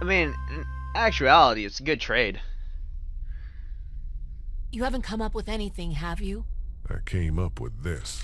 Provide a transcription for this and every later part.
I mean, in actuality, it's a good trade. You haven't come up with anything, have you? I came up with this.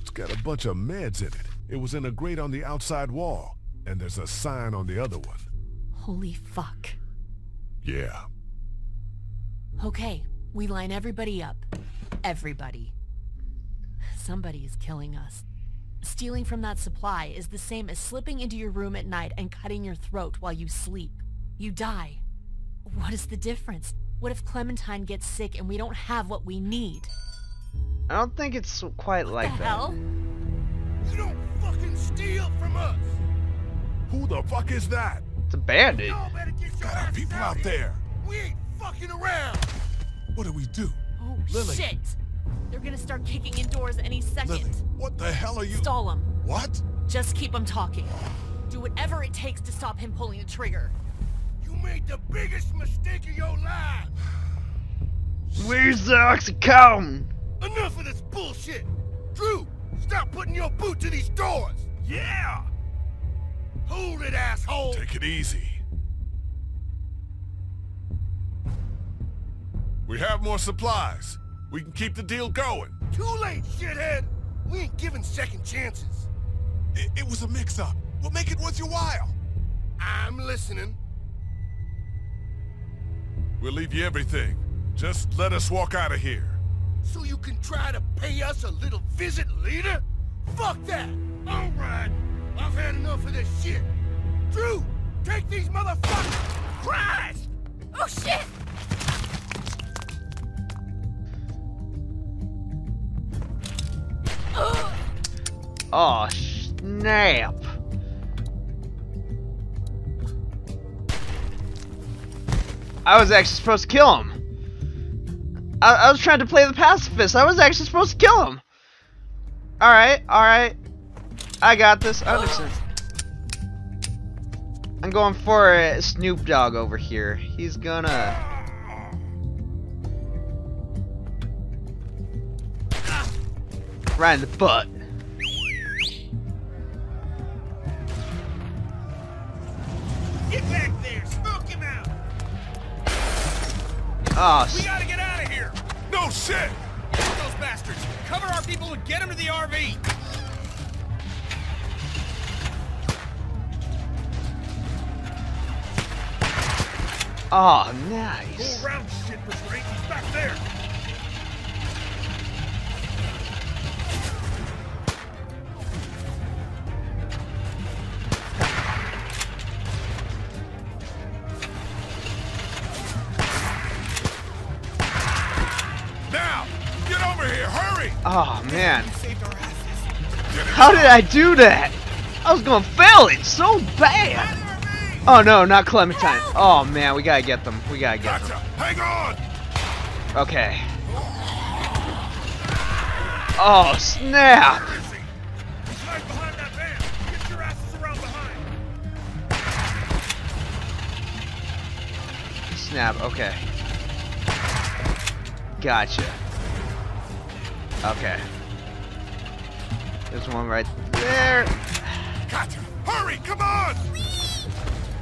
It's got a bunch of meds in it. It was in a grate on the outside wall, and there's a sign on the other one. Holy fuck. Yeah. Okay, we line everybody up. Everybody. Somebody is killing us. Stealing from that supply is the same as slipping into your room at night and cutting your throat while you sleep. You die. What is the difference? What if Clementine gets sick and we don't have what we need? I don't think it's quite like the that. hell? You don't fucking steal from us! Who the fuck is that? It's a bandit. Y'all better get your Got asses people out out there. We ain't fucking around! What do we do? Oh Lilly. shit! They're gonna start kicking in doors any second. Lilly, what the hell are you... Stall him. What? Just keep him talking. Do whatever it takes to stop him pulling the trigger. You made the biggest mistake of your life! Where's the oxycodone? Enough of this bullshit! Drew, stop putting your boot to these doors! Yeah! Hold it, asshole! Take it easy. We have more supplies. We can keep the deal going. Too late, shithead! We ain't giving second chances. It, it was a mix-up. We'll make it worth your while. I'm listening. We'll leave you everything. Just let us walk out of here. So you can try to pay us a little visit, leader? Fuck that! Alright, I've had enough of this shit. Drew, take these motherfuckers! Christ! Oh shit! Oh, snap. I was actually supposed to kill him. I, I was trying to play the pacifist. I was actually supposed to kill him. Alright, alright. I got this. I understand. I'm going for uh, Snoop Dogg over here. He's gonna... Right in the butt. Get back there! Smoke him out! Oh, We gotta get out of here! No shit! Get those bastards! Cover our people and get them to the RV! oh, ah, nice. Go around, shit, Frank. He's back there! Oh, man. Saved our asses. Get in How did I do that? I was gonna fail it so bad. Oh no, not Clementine. Oh man, we gotta get them. We gotta get them. Hang on! Okay. Oh snap! Hide behind that van! Get your asses around behind! Snap. Okay. Gotcha. Okay. There's one right there. Gotcha! Hurry! Come on!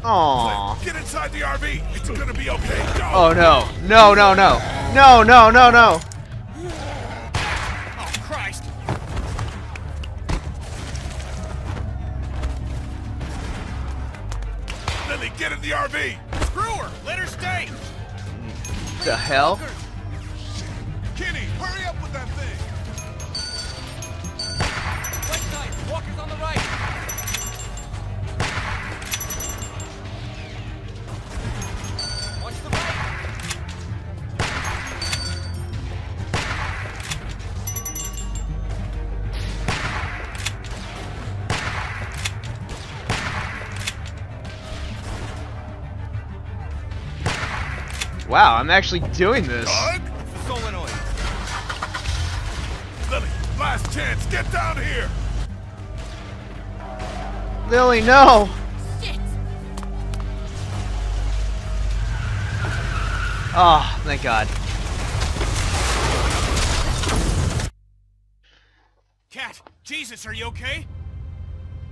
Aww. Get inside the RV! It's gonna be okay! Go! Oh no. No, no, no. No, no, no, no. Oh, Christ! Lilly, get in the RV! Screw her! Let her stay! The hell? Kenny, Walker's on the right! Watch the right! Wow, I'm actually doing this. Doug? Solenoid! Lilly, last chance, get down here! Lilly, no. Shit! Oh, thank God. Kat! Jesus, are you okay?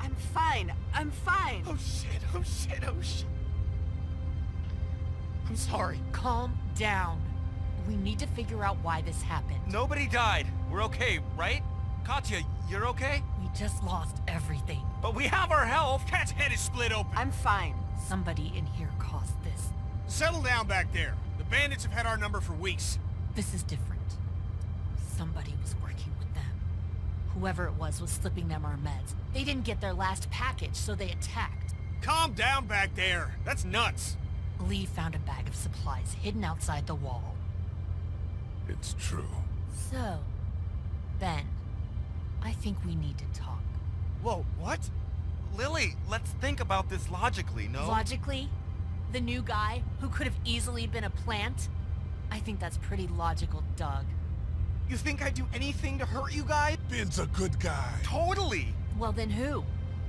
I'm fine. I'm fine. Oh shit, oh shit, oh shit. I'm sorry. Calm down. We need to figure out why this happened. Nobody died. We're okay, right? Katjaa, you're okay? We just lost everything. But we have our health. Kat's head is split open. I'm fine. Somebody in here caused this. Settle down back there. The bandits have had our number for weeks. This is different. Somebody was working with them. Whoever it was was slipping them our meds. They didn't get their last package, so they attacked. Calm down back there. That's nuts. Lee found a bag of supplies hidden outside the wall. It's true. So, Ben, I think we need to talk. Whoa, what? Lilly, let's think about this logically, no? Logically, the new guy, who could have easily been a plant, I think that's pretty logical, Doug. you think I'd do anything to hurt you guys? Ben's a good guy. Totally. Well then who?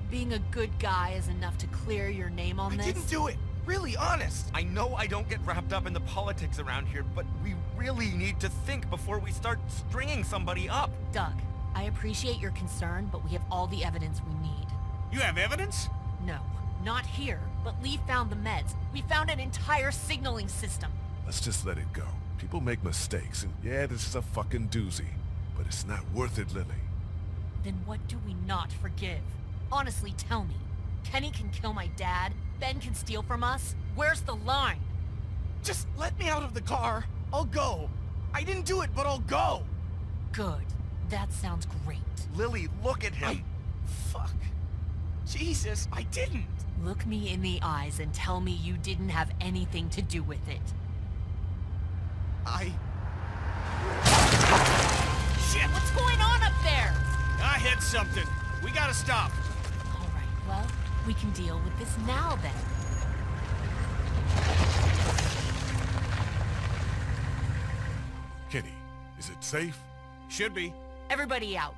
Being a good guy is enough to clear your name on I this? didn't do it. Really honest. I know I don't get wrapped up in the politics around here, but we really need to think before we start stringing somebody up. Doug, I appreciate your concern, but we have all the evidence we need. You have evidence? No, not here, but Lee found the meds. We found an entire signaling system. Let's just let it go. People make mistakes, and yeah, this is a fucking doozy. But it's not worth it, Lilly. Then what do we not forgive? Honestly, tell me. Kenny can kill my dad, Ben can steal from us. Where's the line? Just let me out of the car. I'll go. I didn't do it, but I'll go. Good. That sounds great. Lilly, look at him. I... Fuck. Jesus, I didn't. Look me in the eyes and tell me you didn't have anything to do with it. I... Shit! What's going on up there? I hit something. We gotta stop. All right, well, we can deal with this now then. Kenny, is it safe? Should be. Everybody out.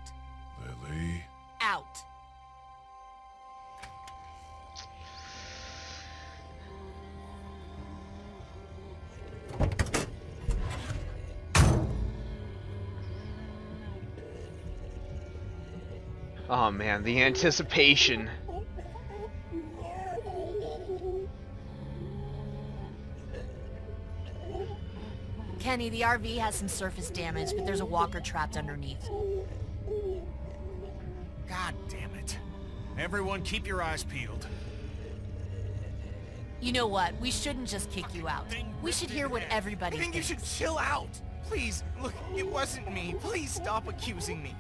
Lilly? Out. Oh man, the anticipation. Kenny, the RV has some surface damage, but there's a walker trapped underneath. God damn it. Everyone keep your eyes peeled. You know what? We shouldn't just kick you out. We should hear what everybody I think you should chill out. Please, look, it wasn't me. Please stop accusing me.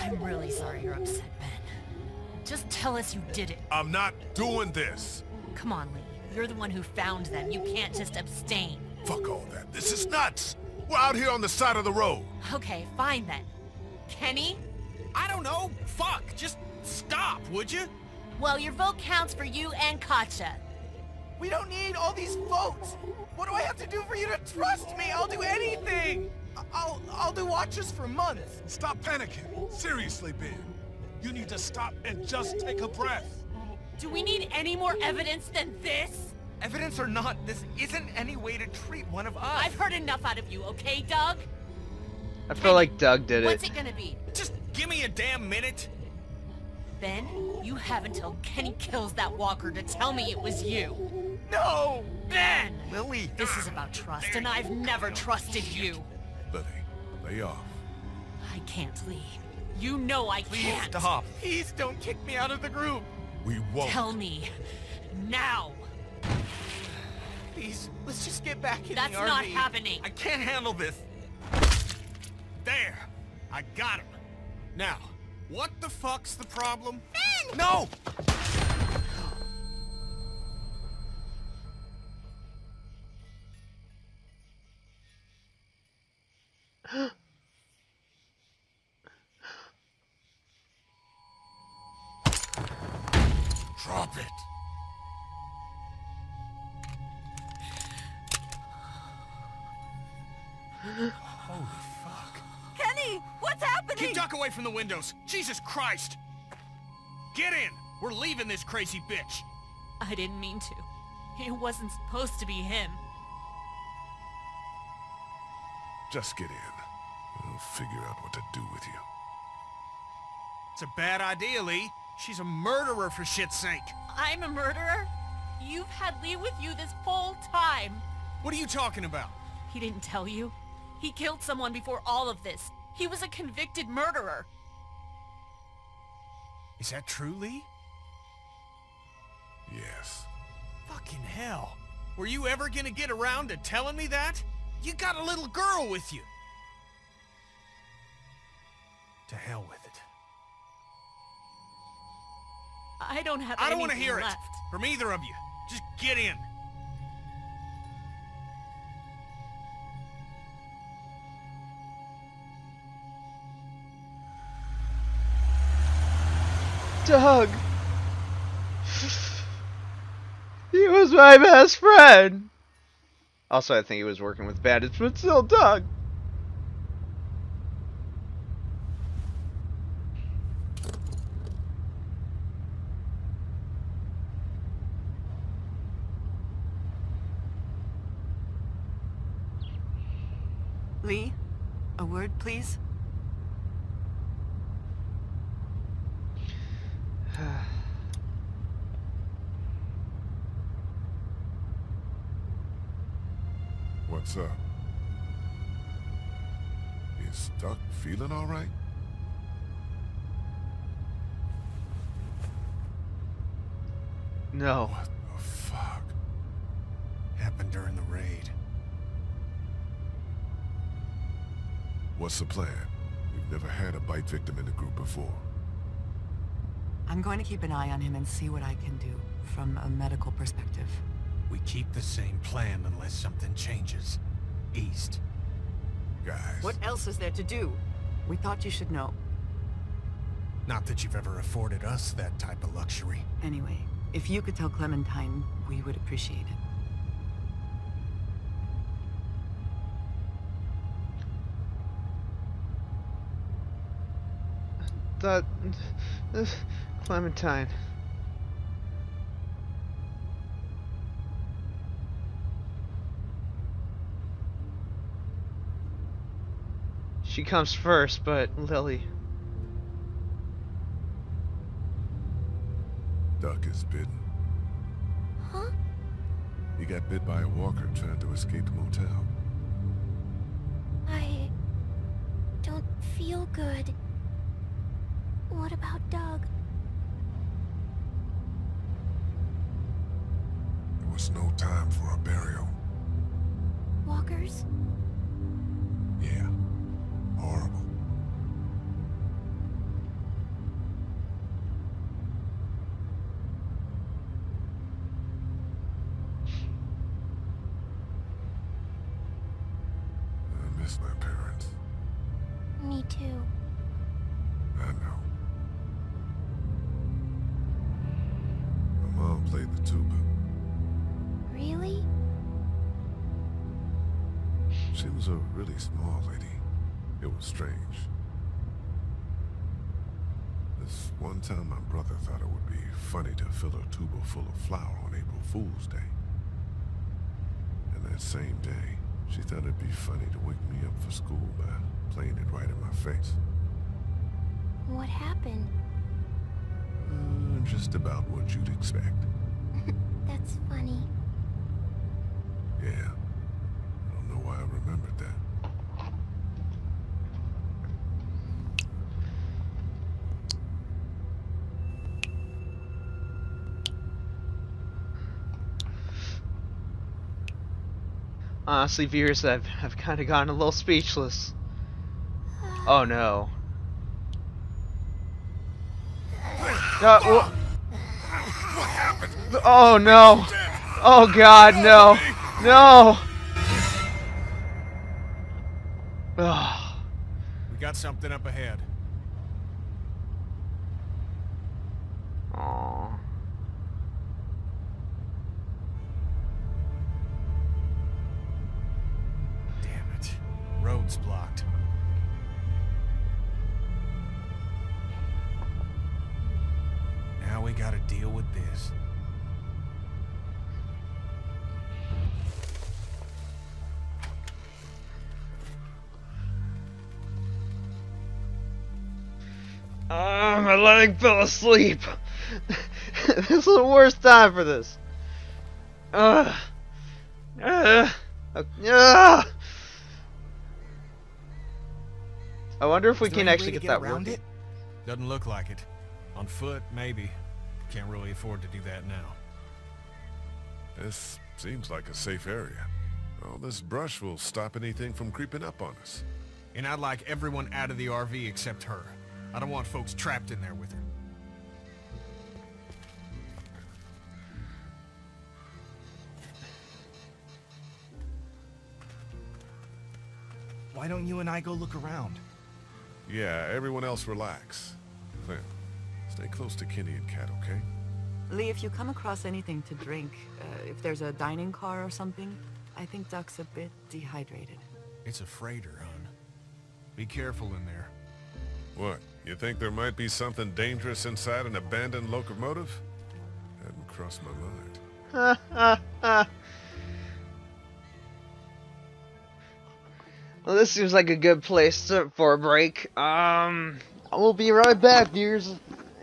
I'm really sorry you're upset, Ben. Just tell us you did it. I'm not doing this! Come on, Lee. You're the one who found them. You can't just abstain. Fuck all that. This is nuts! We're out here on the side of the road. Okay, fine then. Kenny? I don't know. Fuck. Just stop, would you? Well, your vote counts for you and Katjaa. We don't need all these votes. What do I have to do for you to trust me? I'll do anything. I- I'll I'll do watches for months. Stop panicking. Seriously, Ben. You need to stop and just take a breath. Do we need any more evidence than this? Evidence or not, this isn't any way to treat one of us. I've heard enough out of you, okay, Doug? I feel like Doug did What's it. What's it gonna be? Just give me a damn minute. Ben, you have until Kenny kills that walker to tell me it was you. No. Ben! Lilly. This is about trust, and I've never trusted you. Lilly, lay off. I can't, Lee. You know I Please can't. Please stop. Please don't kick me out of the group. We won't. Tell me. Now. Please, let's just get back in That's the RV. That's not happening. I can't handle this. There. I got him. Now, what the fuck's the problem? Ben! No! Drop it. Happening? Away from the windows. Jesus Christ. Get in. We're leaving this crazy bitch. I didn't mean to. It wasn't supposed to be him. Just get in. We'll figure out what to do with you. It's a bad idea, Lee. She's a murderer for shit's sake. I'm a murderer? You've had Lee with you this whole time. What are you talking about? He didn't tell you? He killed someone before all of this. He was a convicted murderer. Is that true, Lee? Yes. Fucking hell. Were you ever gonna get around to telling me that? You got a little girl with you. To hell with it. I don't have I don't want to hear left. it from either of you. Just get in. Doug. He was my best friend. Also, I think he was working with bandits, but still, Doug. Lee, a word, please? What's up? Uh, is Duck feeling all right? No. What the fuck? Happened during the raid. What's the plan? We've never had a bite victim in the group before. I'm going to keep an eye on him and see what I can do from a medical perspective. We keep the same plan unless something changes. East. Guys. What else is there to do? We thought you should know. Not that you've ever afforded us that type of luxury. Anyway, if you could tell Clementine, we would appreciate it. That. Clementine. She comes first, but Lilly. Duck is bitten. Huh? He got bit by a walker trying to escape the motel. I don't feel good. What about Doug? There was no time for a burial. Walkers? Horrible. I miss my parents. Me too. I know. My mom played the tuba. Really? She was a really small lady. It was strange. This one time my brother thought it would be funny to fill a tuba full of flour on April Fool's Day. And that same day, she thought it'd be funny to wake me up for school by playing it right in my face. What happened? Uh, just about what you'd expect. That's funny. Yeah. I don't know why I remembered that. Honestly, viewers, I've, I've kind of gotten a little speechless. Oh no. Uh, Wha- Oh no. Oh god, no. No. Ugh. We got something up ahead. Aw. Road's blocked. Now we gotta deal with this. Ah, my leg fell asleep. this is the worst time for this. Ugh. Ugh. Uh, I wonder if we Is there can actually way to get that around working. it? Doesn't look like it. On foot, maybe. Can't really afford to do that now. This seems like a safe area. All this brush will stop anything from creeping up on us. And I'd like everyone out of the RV except her. I don't want folks trapped in there with her. Why don't you and I go look around? Yeah, everyone else relax. Clem, stay close to Kenny and Kat, okay? Lee, if you come across anything to drink, uh, if there's a dining car or something, I think Duck's a bit dehydrated. It's a freighter, hon. Be careful in there. What, you think there might be something dangerous inside an abandoned locomotive? Hadn't crossed my mind. Well, this seems like a good place to, for a break. Um, we'll be right back, viewers,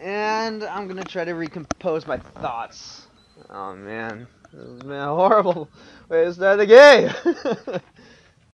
and I'm gonna try to recompose my thoughts. Oh man, this has been a horrible way to start the game.